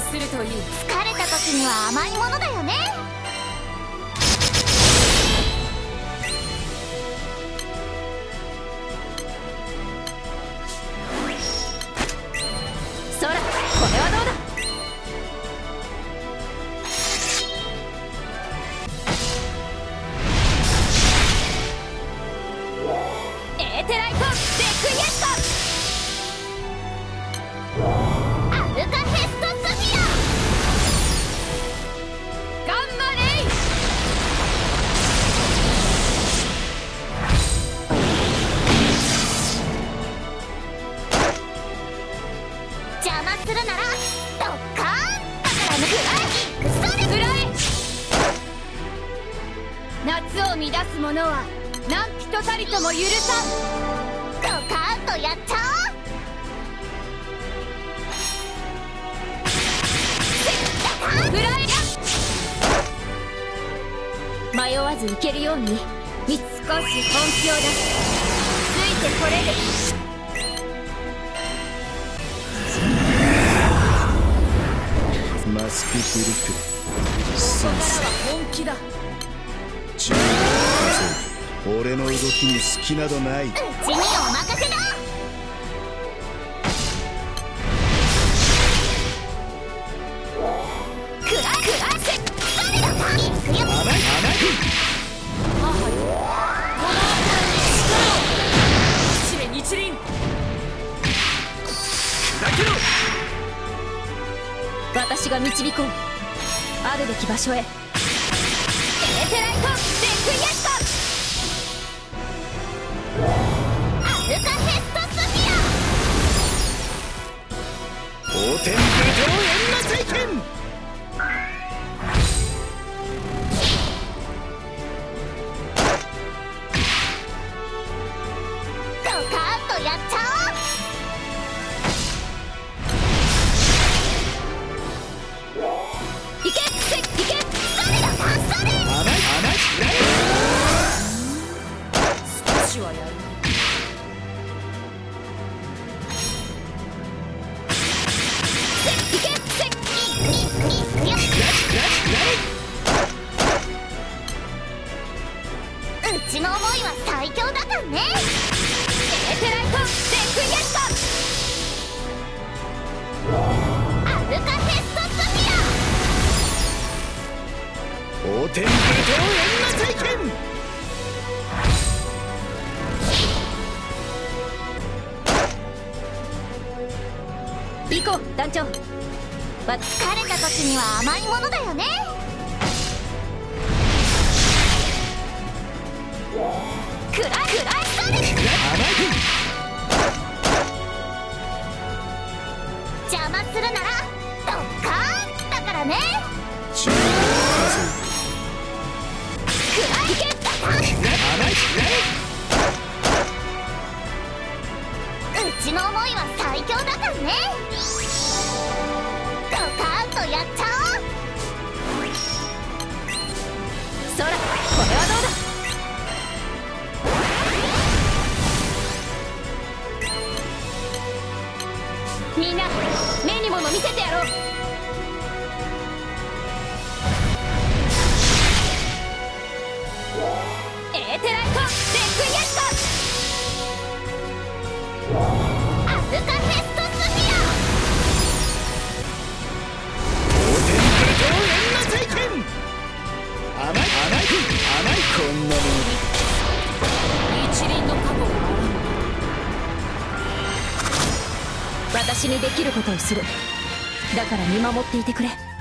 するといい。疲れた時には甘いものだよね。そらこれはどうだ？エーテライト。乱す者は何人たりとも許さんドカーンとやっちゃくらえ迷わず行けるように少し本気を出すついてこれるマスクブルクこセンこからスは本気だ俺の動きに隙などない。うちにお任せだ。クラクラセそれだいくよ甘い甘い母よこの力を七面日輪砕けろ私が導こう。あるべき場所へ。エーテライトデクイエスアルちの思いは最強だからねエーテライトデクイエスアルカヘストスフィ横天武闘閻魔聖剣ト行こう団長。わア疲れた時には甘いものだよね。クラクラそれ甘い邪魔するならドッカーンだからね。うちの思いは最強だからねみんな目にもの見せてやろう。私にできることをする。だから見守っていてくれ。